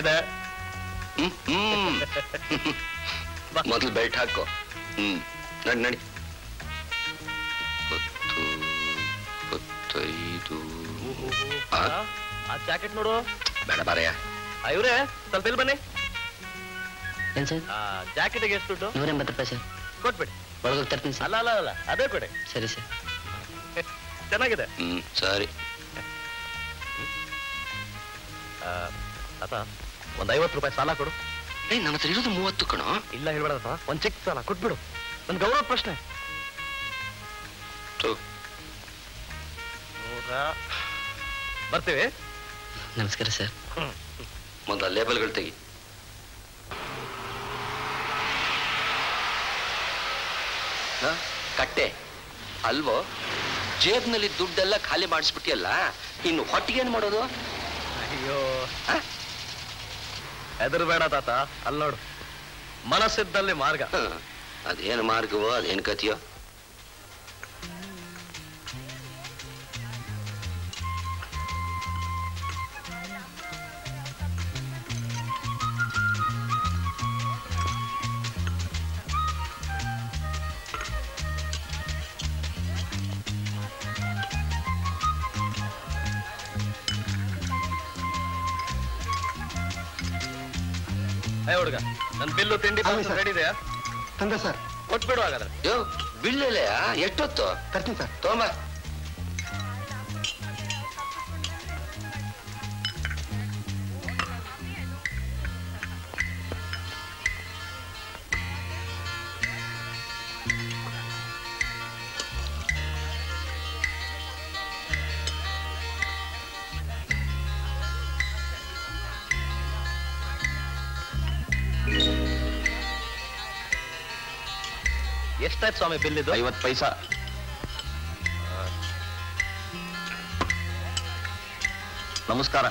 ಬಾ. ಮೊದಲು ಬೆಲ್ಟ್ ಹಾಕೋ. ಹ್ಮ್. ನಡಿ ನಡಿ. ಹತ್ತು ಹತ್ತೈದು. ಆ? ಆ ಜಾಕೆಟ್ ನೋಡು. ಬೇಡ ಬಾರಯ್ಯ. ಇವ್ರೆ ಸ್ವಲ್ಪ ಇಲ್ಲಿ ಬನ್ನಿ. ಏನ್ ಸರ್? ಆ ಜಾಕೆಟ್ಗೆ ಎಷ್ಟು ದುಡ್ಡು? ನೂರ ಎಂಬತ್ತು ರೂಪಾಯಿ ಸರ್. ಕೊಟ್ಬಿಡಿ. ಒಳಗೆ ತರ್ತೀನಿ ಸರ್. ಅಲ್ಲ ಅಲ್ಲ ಅಲ್ಲ ಅದೇ ಕೊಡಿ. ಸರಿ ಸರ್. ಚೆನ್ನಾಗಿದೆ. ಹ್ಮ್ ಸರಿ. ಆ, ತಾತ. ಒಂದ್ ಐವತ್ತು ರೂಪಾಯಿ ಸಾಲ ಕೊಡು. ಏ ನನ್ನ ಹತ್ರ ಇರೋದು ಮೂವತ್ತು ಕಣೋ. ಇಲ್ಲ ಹೇಳ್ಬೇಡಪ್ಪ. ಒಂದ್ ಚಿಕ್ಕ ಸಾಲ ಕೊಟ್ಬಿಡು. ನನ್ ಗೌರವ ಪ್ರಶ್ನೆ. ಬರ್ತೇವೆ? ನಮಸ್ಕಾರ ಸರ್. ಮೊದಲ ಲೇಬಲ್ಗಳು ತೆಗಿ. ಹ? ಕಟ್ಟೆ. ಅಲ್ವೋ? ಜೇಬ್ನಲ್ಲಿ ದುಡ್ಡೆಲ್ಲ ಖಾಲಿ ಮಾಡಿಸ್ಬಿಟ್ಟಿಯಲ್ಲ ಇನ್ನು ಹೊಟ್ಟಿಗೆ ಏನ್ ಮಾಡೋದು? ಅಯ್ಯೋ? ಹೆದರ್ಬೇಡ ತಾತ. ಅಲ್ಲೋಡು ನೋಡು. ಮನಸ್ಸಿದ್ದಲ್ಲಿ ಮಾರ್ಗ. ಅದೇನು ಮಾರ್ಗವೋ ಅದೇನು ಕತಿಯೋ ಹುಡುಗ ನನ್ ಬಿಲ್ಲು ತಿಂಡಿ. ರೆಡಿ ಇದೆಯಾ? ತಂದೆ ಸರ್. ಕೊಟ್ಬಿಡು ಹಾಗಾದ್ರೆ. ಯೋ ಬಿಲ್ಲೆಲೆಯಾ ಎಷ್ಟೊತ್ತು? ತರ್ತೀನಿ ಸರ್. ತಗೊಂಬ. ಎಷ್ಟಾಯ್ತು ಸ್ವಾಮಿ ಬಿಲ್ ಇದು ಐವತ್ತು ಪೈಸಾ. ನಮಸ್ಕಾರ.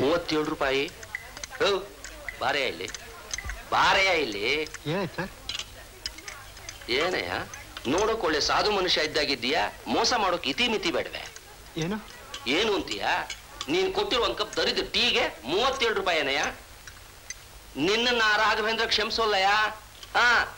ಮೂವತ್ತೇಳು ರೂಪಾಯಿ. ಓ ಬಾರೆಯ ಇಲ್ಲಿ. ಬಾರೆಯ ಇಲ್ಲಿ. ಸರ್? ಏನಯ್ಯ? ನೋಡೋಕ್ ಒಳ್ಳೆ ಸಾಧು ಮನುಷ್ಯ ಇದ್ದಾಗಿದ್ದೀಯಾ? ಮೋಸ ಮಾಡೋಕ್ ಇತಿ ಮಿತಿ ಬೇಡವೆ? ಏನು? ಏನು ಅಂತೀಯ? ನೀನ್ ಕೊಟ್ಟಿರೋ ಒಂದ್ ಕಪ್ ದರಿದ್ರು ಟೀಗೆ ಮೂವತ್ತೇಳು ರೂಪಾಯಿ ಏನಯ್ಯ? ನಿನ್ನ ರಾಘವೇಂದ್ರ ಕ್ಷಮಿಸೋಲ್ಲಯ್ಯ? ಹಾ.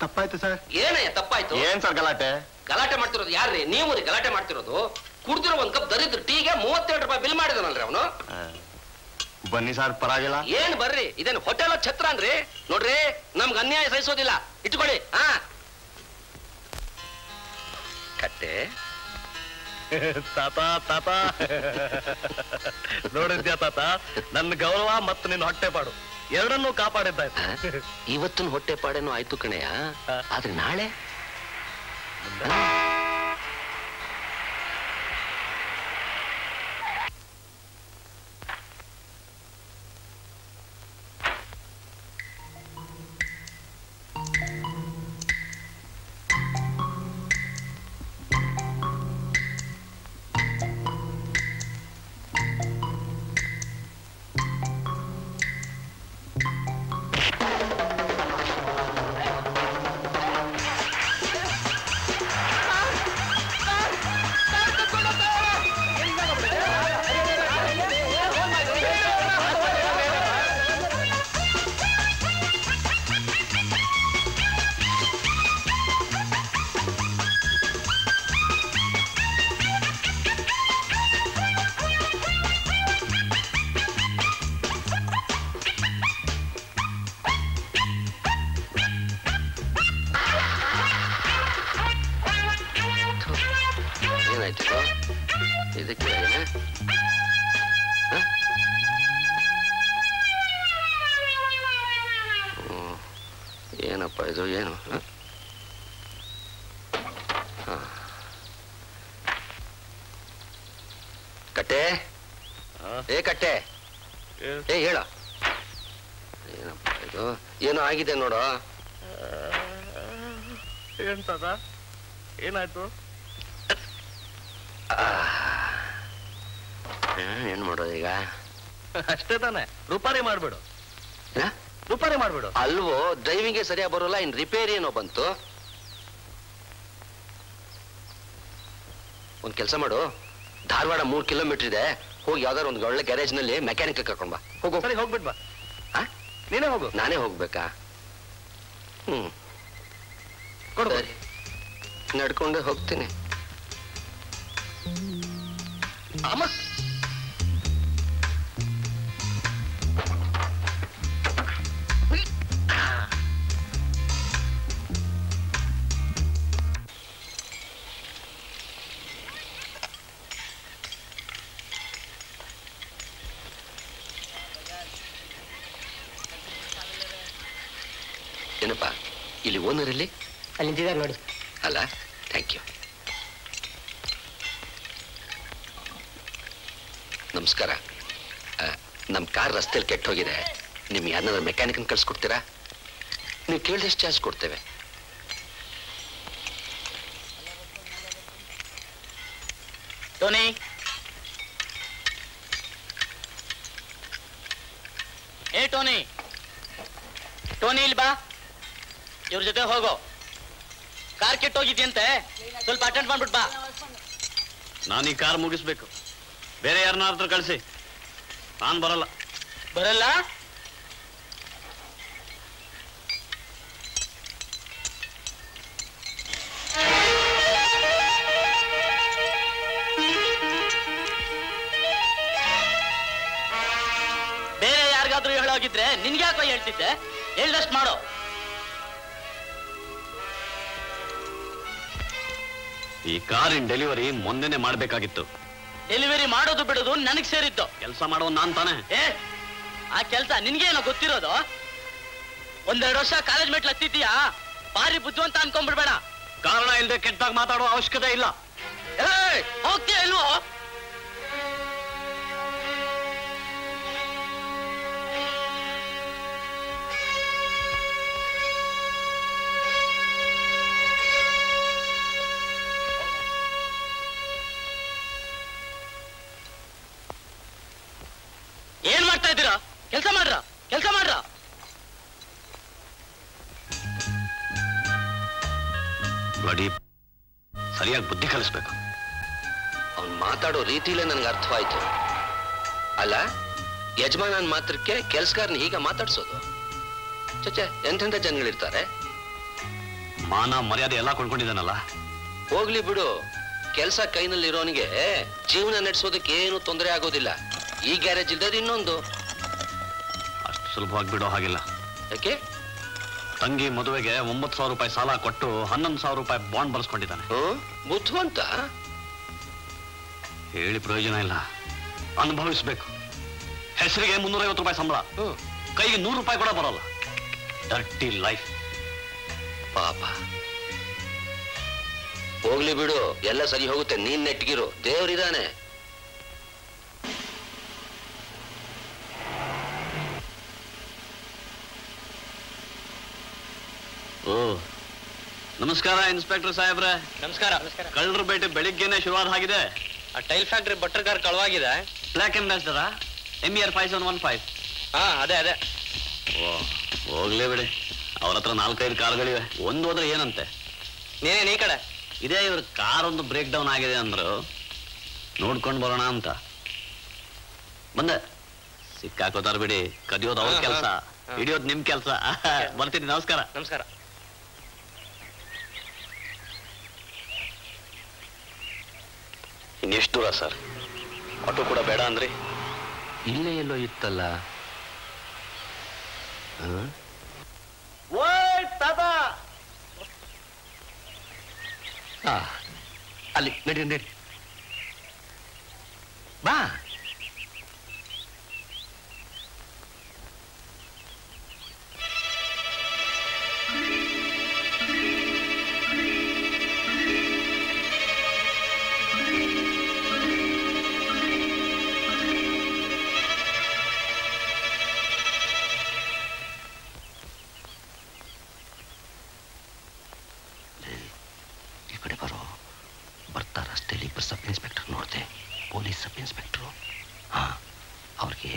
ತಪ್ಪಾಯ್ತು ಸರ್. ಏನಯ್ಯ ತಪ್ಪಾಯ್ತು? ಏನ್ ಸರ್ ಗಲಾಟೆ? ಗಲಾಟೆ ಮಾಡ್ತಿರೋದು ಯಾರ್ರಿ? ನೀವು ರೀ ಗಲಾಟೆ ಮಾಡ್ತಿರೋದು. ಕುಡ್ದಿರೋ ಒಂದ್ ಕಪ್ ದರಿದ್ರು ಟೀಗೆ ಮೂವತ್ತೇಳು ರೂಪಾಯಿ ಬಿಲ್ ಮಾಡಿದನಲ್ರಿ ಅವನು? ಬನ್ನಿ ಸರ್ ಪರವಾಗಿಲ್ಲ. ಏನ್ ಬರ್ರಿ? ಇದೇನು ಹೋಟೆಲ್ ಛತ್ರ ಅನ್ರಿ ನೋಡ್ರಿ ನಮ್ಗೆ ಅನ್ಯಾಯ ಸಹಿಸೋದಿಲ್ಲ. ಇಟ್ಕೊಳ್ಳಿ. ಹಾ. ಕಟ್ಟೆ. ತಾತ ತಾತ. ನೋಡಿದ್ಯಾ ತಾತ? ನನ್ನ ಗೌರವ ಮತ್ತು ನಿನ್ನ ಹೊಟ್ಟೆ ಪಾಡು ಎರಡನ್ನೂ ಕಾಪಾಡಿದ್ದಾಯ್ತು. ಇವತ್ತಿನ ಹೊಟ್ಟೆ ಪಾಡೇನೋ ಆಯ್ತು ಕಣೆಯ. ಆದ್ರೆ ನಾಳೆ? ಇದು ಏನು ಹ? ಹ. ಕಟ್ಟೆ? ಏ ಕಟ್ಟೆ. ಏ ಹೇಳ. ಏನಪ್ಪ ಇದು? ಏನೋ ಆಗಿದೆ ನೋಡು. ಎಂತದ ಏನಾಯ್ತು? ಏನ್ ಮಾಡೋದು ಈಗ? ಅಷ್ಟೇ ತಾನೆ. ರೂಪಾರಿ ಮಾಡ್ಬಿಡು. ಹ? ರುಪಾರಿ ಮಾಡ್ಬಿಡು. ಅಲ್ವೋ ಡ್ರೈವಿಂಗ್ ಸರಿಯಾಗಿ ಬರೋಲ್ಲ ಇನ್ ರಿಪೇರಿ ಏನೋ ಬಂತು. ಒಂದ್ ಕೆಲಸ ಮಾಡು. ಧಾರವಾಡ ಮೂರ್ ಕಿಲೋಮೀಟರ್ ಇದೆ. ಹೋಗಿ ಯಾವ್ದಾದ್ರು ಒಂದು ಒಳ್ಳೆ ಗ್ಯಾರೇಜ್ನಲ್ಲಿ ಮೆಕ್ಯಾನಿಕ್ ಕರ್ಕೊಂಡ್ ಬಾ. ಹೋಗು. ಸರಿ ಹೋಗ್ಬಿಟ್ ಬಾ? ನೀನೇ ಹೋಗು. ನಾನೇ ಹೋಗ್ಬೇಕಾ? ಹ್ಮ್. ಸರಿ. ನಡ್ಕೊಂಡೆ ಹೋಗ್ತೀನಿ. ಅಮ್ಮ. ಏನಪ್ಪ? ಇಲ್ಲಿ ಓನರ್ ಇಲ್ಲಿ ಅಲ್ಲಿ ನಿಂತಿದ್ದಾರೆ ನೋಡಿ. ಅಲ್ಲ ಥ್ಯಾಂಕ್ ಯು ನಮಸ್ಕಾರ. ನಮ್ಮ ಕಾರ್ ರಸ್ತೆಯಲ್ಲಿ ಕೆಟ್ಟ ಹೋಗಿದೆ ನಿಮ್ಗೆ ಯಾರನ್ನಾದ್ರೂ ಮೆಕ್ಯಾನಿಕನ್ ಕಳಿಸ್ಕೊಡ್ತೀರಾ? ನೀವು ಕೇಳಿದಷ್ಟು ಚಾರ್ಜ್ ಕೊಡ್ತೇವೆ. ಟೋನಿ ಏ ಟೋನಿ ಟೋನಿ ಇಲ್ಲಿ ಬಾ. ಇವ್ರ ಜೊತೆ ಹೋಗೋ. ಕಾರ್ ಕೆಟ್ಟೋಗಿದ್ಯಂತೆ. ಸ್ವಲ್ಪ ಅಟೆಂಡ್ ಮಾಡ್ಬಿಟ್ ಬಾ. ನಾನು ಈ ಕಾರ್ ಮುಗಿಸ್ಬೇಕು. ಬೇರೆ ಯಾರನ್ನಾದ್ರೂ ಕಳಿಸಿ. ನಾನು ಬರಲ್ಲ. ಬರಲ್ಲ? ಬೇರೆ ಯಾರಿಗಾದ್ರೂ ಹೇಳೋಗಿದ್ರೆ ನಿನ್ಗೆ ಯಾಕೋ ಹೇಳ್ತಿದ್ದೆ. ಹೇಳ್ದಷ್ಟು ಮಾಡೋ. ಈ ಕಾರಿನ ಡೆಲಿವರಿ ಮೊನ್ನೆನೆ ಮಾಡ್ಬೇಕಾಗಿತ್ತು. ಡೆಲಿವರಿ ಮಾಡೋದು ಬಿಡೋದು ನನಗ್ ಸೇರಿತ್ತು. ಕೆಲಸ ಮಾಡೋ ನಾನ್ ತಾನೆ. ಏ ಆ ಕೆಲಸ ನಿನ್ಗೇನೋ ಗೊತ್ತಿರೋದು? ಒಂದೆರಡು ವರ್ಷ ಕಾಲೇಜ್ ಮೆಟ್ಲು ಹತ್ತಿದ್ದೀಯಾ? ಭಾರಿ ಬುದ್ಧಿವಂತ ಅನ್ಕೊಂಡ್ಬಿಡ್ಬೇಡ. ಕಾರಣ ಇಲ್ಲದೆ ಕೆಟ್ಟದಾಗ ಮಾತಾಡೋ ಅವಶ್ಯಕತೆ ಇಲ್ಲ. ಏಯ್, ಹೋಗ್ತೀಯ ಇಲ್ವೋ? ಬಡಿ ಸರಿಯಾಗಿ ಬುದ್ಧಿ ಕಲಿಸ್ಬೇಕು. ಅವ್ನು ಮಾತಾಡೋ ರೀತಿಲೇ ನನಗೆ ಅರ್ಥವಾಯ್ತು. ಅಲ್ಲ ಯಜಮಾನನ್ ಮಾತ್ರಕ್ಕೆ ಕೆಲಸಗಾರನ ಈಗ ಮಾತಾಡ್ಸೋದು? ಚಚ್ಚೆ ಎಂತೆಂಥ ಜನಗಳಿರ್ತಾರೆ? ಮಾನ ಮರ್ಯಾದೆ ಎಲ್ಲ ಕೊಂಡ್ಕೊಂಡಿದ್ದಾನಲ್ಲ. ಹೋಗ್ಲಿ ಬಿಡು. ಕೆಲಸ ಕೈನಲ್ಲಿರೋನಿಗೆ ಜೀವನ ನಡೆಸೋದಕ್ಕೆ ಏನು ತೊಂದರೆ ಆಗೋದಿಲ್ಲ. ಈ ಗ್ಯಾರೇಜ್ ಇಲ್ದದ ಇನ್ನೊಂದು. ಅಷ್ಟು ಸುಲಭವಾಗಿ ಬಿಡೋ ಹಾಗಿಲ್ಲ. ಯಾಕೆ? ತಂಗಿ ಮದುವೆಗೆ ಒಂಬತ್ತು ಸಾವಿರ ರೂಪಾಯಿ ಸಾಲ ಕೊಟ್ಟು ಹನ್ನೊಂದು ಸಾವಿರ ರೂಪಾಯಿ ಬಾಂಡ್ ಬರ್ಸ್ಕೊಂಡಿದ್ದಾನೆ ಬುದ್ಧಿವಂತ ಹೇಳಿ ಪ್ರಯೋಜನ ಇಲ್ಲ. ಅನುಭವಿಸ್ಬೇಕು. ಹೆಸರಿಗೆ ಮುನ್ನೂರೈವತ್ತು ರೂಪಾಯಿ ಸಂಬಳ. ಕೈಗೆ ನೂರು ರೂಪಾಯಿ ಕೂಡ ಬರಲ್ಲ. ಡರ್ಟಿ ಲೈಫ್ ಪಾಪ. ಹೋಗ್ಲಿ ಬಿಡು ಎಲ್ಲ ಸರಿ ಹೋಗುತ್ತೆ. ನೀನ್ ನೆಟ್ಗಿರು ದೇವ್ರಿದಾನೆ. ಓ. ನಮಸ್ಕಾರ ಇನ್ಸ್ಪೆಕ್ಟರ್ ಸಾಹೇಬ್ರೆ. ನಮಸ್ಕಾರ ನಮಸ್ಕಾರ. ಕಳ್ಳರ ಬೇಟೆ ಬೆಳಿಗ್ಗೆನೆ ಶುರುವಾದ ಆಗಿದೆ ಆ ಟೈಲ್ ಫ್ಯಾಕ್ಟ್ರಿ ಬಟರ್ ಕಾರ್ ಕಳವಾಗಿದೆ. Black ಅಂಬಾಸಿಡರಾ M E R five seven one five ಹಾ ಅದೇ ಅದೇ. ಓ ಹೋಗ್ಲೇ ಬಿಡಿ. ಅವ್ರ ಹತ್ರ ನಾಲ್ಕೈದು ಕಾರ್ಗಳಿವೆ. ಒಂದು ಹೋದ್ರೆ ಏನಂತೆ? ನೀನೇ ನೀ ಕಡೆ? ಇದೇ ಇವ್ರ ಕಾರ್ ಒಂದು ಬ್ರೇಕ್ ಡೌನ್ ಆಗಿದೆ ಅಂದ್ರು. ನೋಡ್ಕೊಂಡು ಬರೋಣ ಅಂತ. ಬಂದೆ. ಸಿಕ್ಕಾಕೋತಾರ ಬಿಡಿ. ಕದಿಯೋದು ಅವ್ರ ಕೆಲಸ. ಹಿಡಿಯೋದು ನಿಮ್ ಕೆಲಸ. ಬರ್ತೀನಿ ನಮಸ್ಕಾರ. ನಮಸ್ಕಾರ. ಇನ್ನೆಷ್ಟು ದೂರ ಸರ್? ಆಟೋ ಕೂಡ ಬೇಡ ಅಂದ್ರಿ? ಇಲ್ಲೇ ಎಲ್ಲೋ ಇತ್ತಲ್ಲ. ಅಲ್ಲಿ ನಡಿ ನಡಿ. ಬಾ.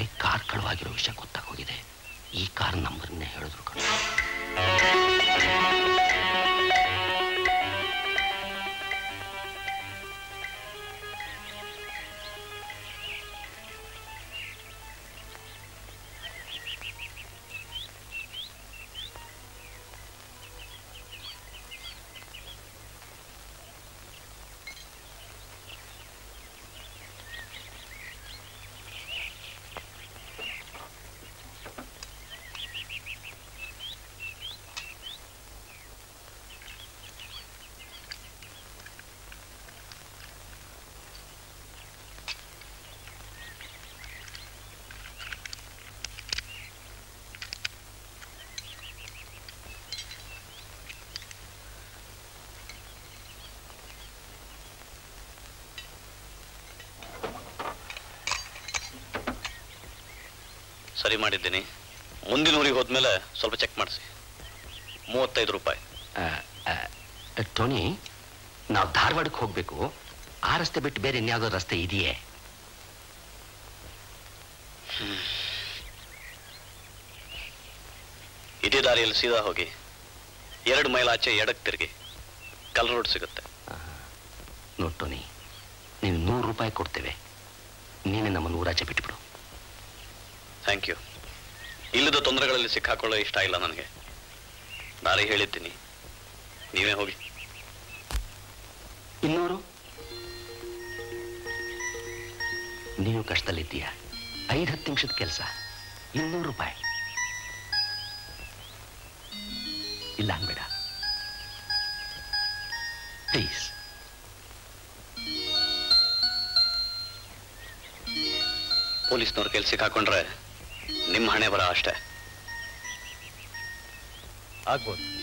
ಕಾರ್ ಕಳುವಾಗಿರೋ ವಿಷಯ ಗೊತ್ತಾಗೋಗಿದೆ. ಈ ಕಾರ್ ನಂಬರ್ನೇ ಹೇಳಿದ್ರು ಕಣ. ಸರಿ ಮಾಡಿದ್ದೀನಿ. ಮುಂದಿನ ಊರಿಗೆ ಹೋದ್ಮೇಲೆ ಸ್ವಲ್ಪ ಚೆಕ್ ಮಾಡಿಸಿ. ಮೂವತ್ತೈದು ರೂಪಾಯಿ. ಟೋನಿ ನಾವು ಧಾರವಾಡಕ್ಕೆ ಹೋಗಬೇಕು. ಆ ರಸ್ತೆ ಬಿಟ್ಟು ಬೇರೆ ಇನ್ಯಾವುದೋ ರಸ್ತೆ ಇದೆಯೇ? ಇದೇ ದಾರಿಯಲ್ಲಿ ಸೀದಾ ಹೋಗಿ ಎರಡು ಮೈಲ್ ಆಚೆ ಎಡಕ್ಕೆ ತಿರುಗಿ. ಕಲ್ ರೋಡ್ ಸಿಗುತ್ತೆ. ನೋಡ್ ಟೋನಿ ನೀವು ನೂರು ರೂಪಾಯಿ ಕೊಡ್ತೇವೆ. ನೀನೇ ನಮ್ಮ ಊರಾಚೆ ಬಿಟ್ಬಿಡು. ಥ್ಯಾಂಕ್ ಯು ಇಲ್ಲದ ತೊಂದರೆಗಳಲ್ಲಿ ಸಿಕ್ಕಾಕೊಳ್ಳೋ ಇಷ್ಟ ಇಲ್ಲ ನನಗೆ. ನಾಳೆ ಹೇಳಿದ್ದೀನಿ. ನೀವೇ ಹೋಗಿ. ಇನ್ನೂರು? ನೀವು ಕಷ್ಟದಲ್ಲಿದ್ದೀಯ? ಐದು ಹತ್ತು ನಿಮಿಷದ ಕೆಲಸ. ಇನ್ನೂರು ರೂಪಾಯಿ. ಇಲ್ಲ ಅನ್ಬೇಡ ಪ್ಲೀಸ್ ಪೊಲೀಸ್ನವ್ರ ಕೆಲ್ಸ ಸಿಕ್ಕಾಕೊಂಡ್ರೆ ನಿಮ್ಮ ಹಣೆ ಬರ ಅಷ್ಟೇ. ಆಗ್ಬೋದು.